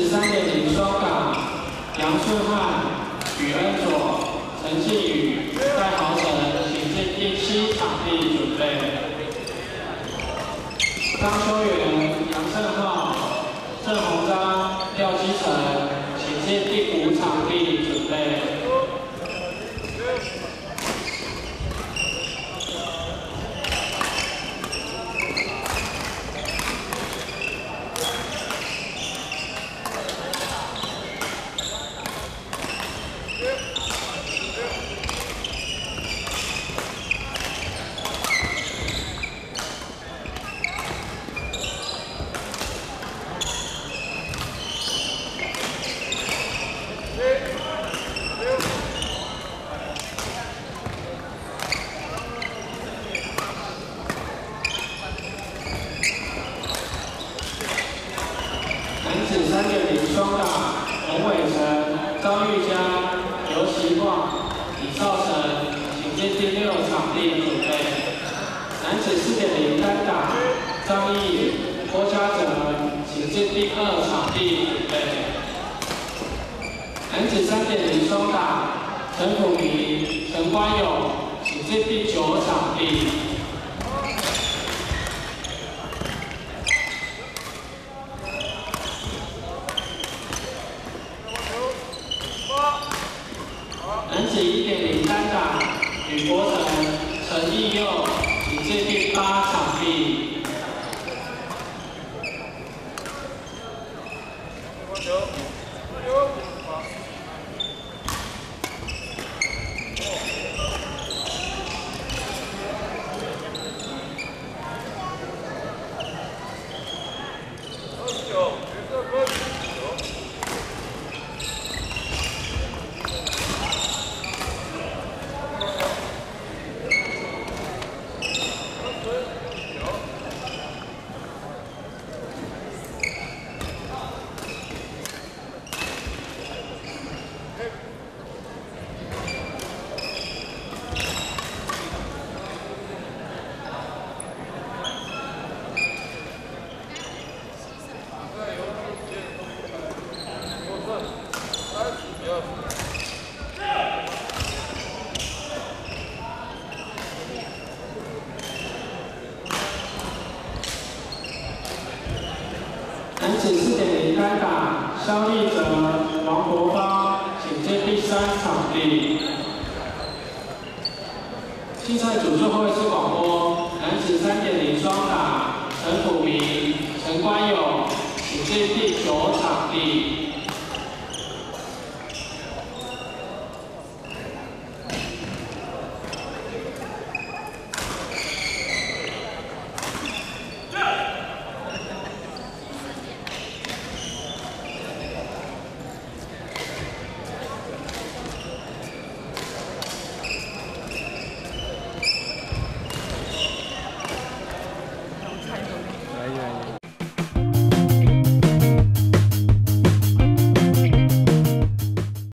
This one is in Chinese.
十三点零双港，杨顺汉、许恩佐、陈靖宇、戴豪成，请进第七场地准备。张秋元、杨胜浩、郑红。子三点零双打洪伟成、张玉佳、刘奇旺、李少成，请进第六场地准备。男子四点零单打张毅、郭嘉哲，请进第二场地准备。男子三点零双打陈普明、陈光勇，请进第九场地。男子一点零单打，吕国成、陈义佑，请至第八场地。请四点零单打，肖立哲、王国芳，请接第三场地。竞赛组最后一次广播，男子三点零双打，陈普明、陈冠勇，请接第九场地